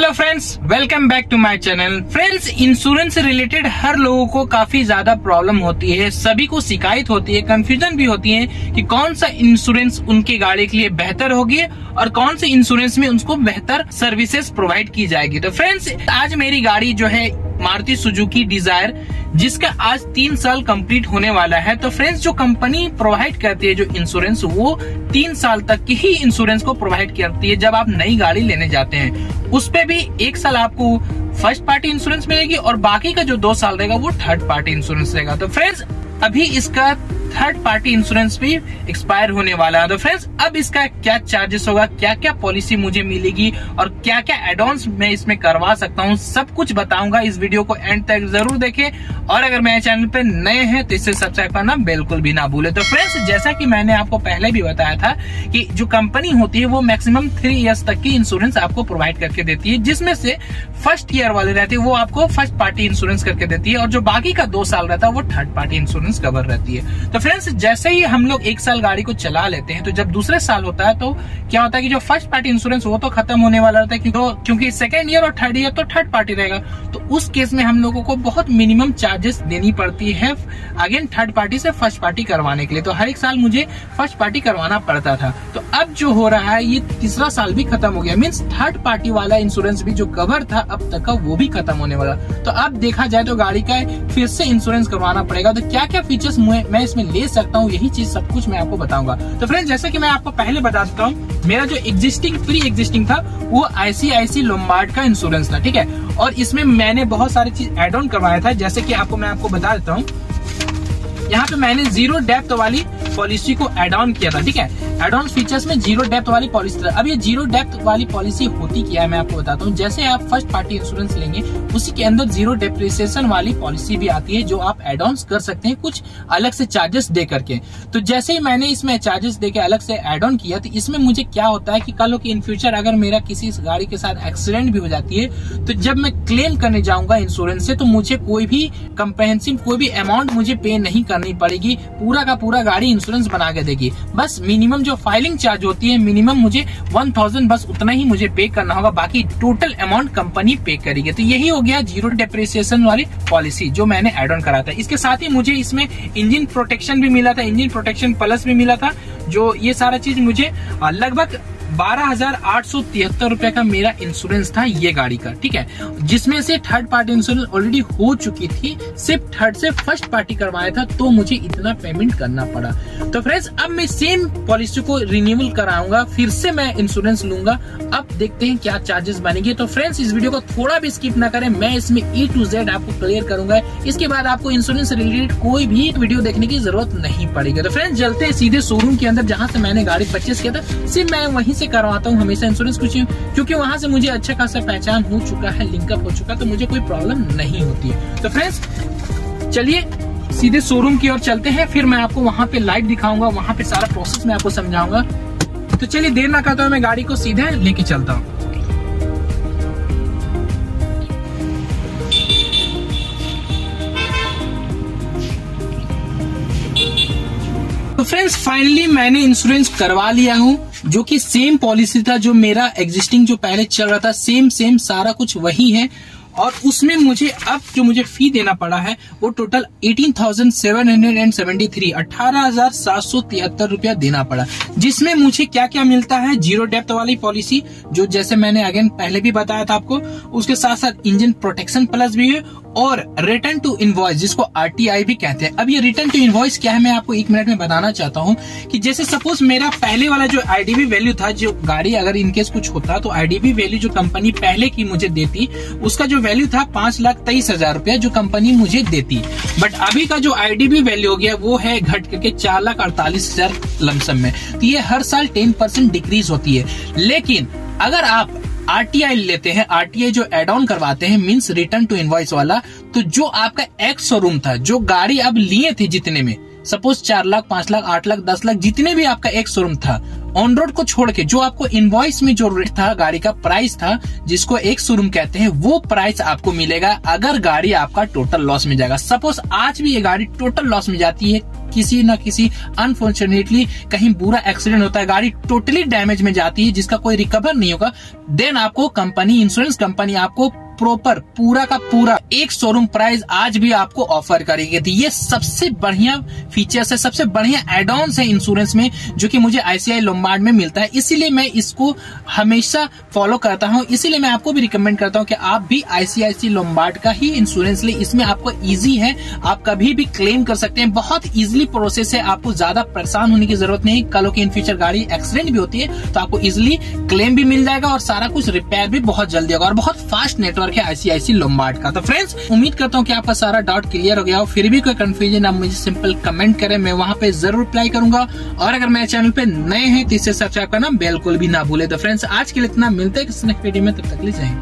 Hello friends welcome back to my channel friends insurance से related हर लोगों को काफ़ी ज़्यादा प्रॉब्लम होती है। सभी को शिकायत होती है कंफ्यूजन भी होती है कि कौन सा इंश्योरेंस उनके गाड़ी के लिए बेहतर होगी और कौन से इंश्योरेंस में उनको बेहतर सर्विसेज़ प्रोवाइड की जाएगी। तो फ्रेंड्स आज मेरी गाड़ी जो है मारुति सुजुकी डिज़ायर, जिसका आज तीन साल कंप्लीट होने वाला है। तो फ्रेंड्स, जो कंपनी प्रोवाइड करती है, जो इंश्योरेंस वो तीन साल तक की ही इंश्योरेंस को प्रोवाइड करती है, जब आप नई गाड़ी लेने जाते हैं। उस पर भी एक साल आपको फ़र्स्ट पार्टी इंश्योरेंस मिलेगी और बाकी का जो दो साल रहेगा, वो थर्ड पार्टी इंश्योरेंस रहेगा। तो फ्रेंड्स, अभी इसका थर्ड पार्टी इंश्योरेंस भी एक्सपायर होने वाला है। तो फ्रेंड्स अब इसका क्या चार्जेस होगा क्या क्या पॉलिसी मुझे मिलेगी और क्या क्या एडवांस मैं इसमें करवा सकता हूँ, सब कुछ बताऊँगा। इस वीडियो को एंड तक ज़रूर देखें और अगर मेरे चैनल पे नए हैं तो इसे सब्सक्राइब करना बिल्कुल भी ना भूले। तो फ्रेंड्स जैसा की मैंने आपको पहले भी बताया था कि जो कंपनी होती है, वो मैक्सिमम थ्री ईयर्स तक की इंश्योरेंस आपको प्रोवाइड करके देती है, जिसमें से फ़र्स्ट ईयर वाले रहते हैं, वो आपको फ़र्स्ट पार्टी इंश्योरेंस करके देती है और जो बाकी का दो साल रहता है, वो थर्ड पार्टी इंश्योरेंस कवर रहती है। तो फ्रेंड्स जैसे ही हम लोग एक साल गाड़ी को चला लेते हैं तो जब दूसरे साल होता है तो क्या होता है कि जो फ़र्स्ट पार्टी इंश्योरेंस वो तो खत्म होने वाला रहता है, क्योंकि क्योंकि सेकेंड ईयर और थर्ड ईयर तो थर्ड पार्टी रहेगा। तो उस केस में हम लोगों को बहुत मिनिमम चार्जेस देनी पड़ती है अगेन थर्ड पार्टी से फ़र्स्ट पार्टी करवाने के लिए। तो हर एक साल मुझे फ़र्स्ट पार्टी करवाना पड़ता था। तो अब जो हो रहा है, ये तीसरा साल भी खत्म हो गया। मीन्स थर्ड पार्टी वाला इंश्योरेंस भी जो कवर था, अब तक का वो भी खत्म होने वाला। तो अब देखा जाए तो गाड़ी का फिर से इंश्योरेंस करवाना पड़ेगा। तो क्या क्या फीचर्स मैं इसमें ले सकता हूँ, यही चीज़ सब कुछ मैं आपको बताऊँगा। तो फ्रेंड जैसा कि मैं आपको पहले बता देता हूँ, मेरा जो एग्जिस्टिंग प्री एग्जिस्टिंग था, वो आईसीआईसी लोम्बार्ड का इंश्योरेंस था, ठीक है? और इसमें मैंने बहुत सारी चीज़ एड ऑन करवाया था, जैसे कि आपको, मैं आपको बता देता हूँ। यहाँ पे मैंने ज़ीरो डेप्थ वाली पॉलिसी को एड ऑन किया था, ठीक है? एड ऑन फीचर्स में ज़ीरो डेप्थ वाली पॉलिसी अब ये ज़ीरो डेप्थ वाली पॉलिसी होती क्या है, मैं आपको बताता हूँ। जैसे आप फ़र्स्ट पार्टी इंश्योरेंस लेंगे, उसी के अंदर ज़ीरो डेप्रिसिएशन वाली पॉलिसी भी आती है, जो आप एड ऑन कर सकते हैं कुछ अलग से चार्जेस दे करके। तो जैसे ही मैंने इसमें चार्जेस दे के अलग से एड ऑन किया तो इसमें मुझे क्या होता है कि कल की इन फ्यूचर अगर मेरा किसी गाड़ी के साथ एक्सीडेंट भी हो जाती है तो जब मैं क्लेम करने जाऊँगा इंश्योरेंस से तो मुझे कोई भी कंप्रहेंसिव कोई भी अमाउंट मुझे पे नहीं करनी पड़ेगी। पूरा का पूरा गाड़ी इंश्योरेंस बना के देगी। बस मिनिमम फाइलिंग चार्ज होती है मिनिमम मुझे वन थाउज़ेंड बस उतना ही मुझे पे करना होगा, बाकी टोटल अमाउंट कंपनी पे करेगी। तो यही हो गया ज़ीरो डेप्रिसिएशन वाली पॉलिसी जो मैंने एड ऑन करा था। इसके साथ ही मुझे इसमें इंजिन प्रोटेक्शन भी मिला था इंजिन प्रोटेक्शन प्लस भी मिला था, जो ये सारा चीज़ मुझे लगभग बारह हज़ार आठ सौ तिहत्तर रूपए का मेरा इंश्योरेंस था ये गाड़ी का, ठीक है? जिसमें से थर्ड पार्टी इंश्योरेंस ऑलरेडी हो चुकी थी, सिर्फ़ थर्ड से फ़र्स्ट पार्टी करवाया था तो मुझे इतना पेमेंट करना पड़ा। तो फ्रेंड्स अब मैं सेम पॉलिसी को रिन्यूअल कराऊँगा, फिर से मैं इंश्योरेंस लूँगा। अब देखते हैं क्या चार्जेस बनेंगे। तो फ्रेंड्स इस वीडियो को थोड़ा भी स्किप ना करें, मैं इसमें ए टू जेड आपको क्लियर करूँगा। इसके बाद आपको इंश्योरेंस रिलेटेड कोई भी वीडियो देखने की ज़रूरत नहीं पड़ेगी। तो फ्रेंड्स चलते सीधे शोरूम के अंदर, जहाँ से मैंने गाड़ी परचेस किया था। सिर्फ़ मैं वहीं से करवाता हूँ, हमेशा इंश्योरेंस कुछ क्योंकि वहाँ से मुझे अच्छा खासा पहचान हो चुका है लिंकअप हो चुका तो मुझे कोई प्रॉब्लम नहीं होती है। तो फ्रेंड्स चलिए सीधे शोरूम की ओर चलते हैं, फिर मैं आपको वहाँ पे लाइव दिखाऊँगा, वहाँ पे सारा प्रोसेस मैं आपको समझाऊँगा। तो चलिए देर ना करता हूँ मैं गाड़ी को सीधे लेके चलता हूँ। फ्रेंड्स फाइनली मैंने इंश्योरेंस करवा लिया हूँ, जो कि सेम पॉलिसी था जो मेरा एग्जिस्टिंग जो पहले चल रहा था सेम सेम सारा कुछ वही है। और उसमें मुझे अब जो मुझे फ़ी देना पड़ा है, वो total eighteen thousand seven hundred and seventy three अठारह हज़ार सात सौ तिहत्तर रूपया देना पड़ा। जिसमें मुझे क्या क्या मिलता है? ज़ीरो डेप्थ वाली पॉलिसी जो जैसे मैंने अगेन पहले भी बताया था आपको, उसके साथ साथ इंजन प्रोटेक्शन प्लस भी है, और रिटर्न टू इनवॉइस जिसको आरटीआई भी कहते हैं। अब ये रिटर्न टू इनवॉइस क्या है, मैं आपको एक मिनट में बताना चाहता हूँ कि जैसे सपोज़ मेरा पहले वाला जो आईडीबी वैल्यू था, जो गाड़ी अगर इनकेस कुछ होता तो आईडीबी वैल्यू जो कंपनी पहले की मुझे देती, उसका जो वैल्यू था पाँच लाख तेईस हज़ार रूपया जो कंपनी मुझे देती। बट अभी का जो आईडीबी वैल्यू हो गया, वो है घट करके चार लाख अड़तालीस हज़ार लमसम में। तो ये हर साल टेन परसेंट डिक्रीज होती है। लेकिन अगर आप आरटीआई लेते हैं आरटीआई जो एड ऑन करवाते हैं मीन्स रिटर्न टू इनवॉइस वाला तो जो आपका एक्स शोरूम था, जो गाड़ी अब लिए थे जितने में सपोज़ चार लाख, पाँच लाख, आठ लाख, दस लाख, जितने भी आपका एक शोरूम था ऑन रोड को छोड़ के, जो आपको इनवॉइस में जो रेट था, गाड़ी का प्राइस था, जिसको एक शोरूम कहते हैं, वो प्राइस आपको मिलेगा अगर गाड़ी आपका टोटल लॉस में जाएगा। सपोज़ आज भी ये गाड़ी टोटल लॉस में जाती है, किसी न किसी अनफॉर्चुनेटली कहीं बुरा एक्सीडेंट होता है, गाड़ी टोटली डैमेज में जाती है, जिसका कोई रिकवर नहीं होगा देन आपको कंपनी इंश्योरेंस कंपनी आपको प्रॉपर पूरा का पूरा एक शोरूम प्राइस आज भी आपको ऑफ़र करेंगे। तो ये सबसे बढ़िया फीचर्स है, सबसे बढ़िया एड है इंश्योरेंस में, जो कि मुझे आईसीआई लोम्बार्ड में मिलता है। इसीलिए मैं इसको हमेशा फॉलो करता हूँ। इसीलिए मैं आपको भी रिकमेंड करता हूँ कि आप भी आईसीआईसी लोम्बार्ड का ही इंश्योरेंस ले। इसमें आपको इजी है, आप कभी भी क्लेम कर सकते हैं। बहुत इजिली प्रोसेस है, आपको ज़्यादा परेशान होने की ज़रूरत नहीं। कल की इन फ्यूचर गाड़ी एक्सीडेंट भी होती है तो आपको इजिली क्लेम भी मिल जाएगा और सारा कुछ रिपेयर भी बहुत जल्दी होगा। और बहुत फास्ट नेटवर्क नेटवर्क है आईसीआईसी लोम्बार्ड का। तो फ्रेंड्स उम्मीद करता हूँ की आपका सारा डाउट क्लियर हो गया हो। फिर भी कोई कंफ्यूजन आप मुझे सिंपल कमेंट करें, मैं वहाँ पे ज़रूर रिप्लाई करूँगा। और अगर मेरे चैनल पे नए हैं तो इसे सब्सक्राइब करना बिल्कुल भी ना भूले। तो फ्रेंड्स आज के लिए इतना, मिलते हैं किसी नेक्स्ट वीडियो में, तब तक ले जाएँगे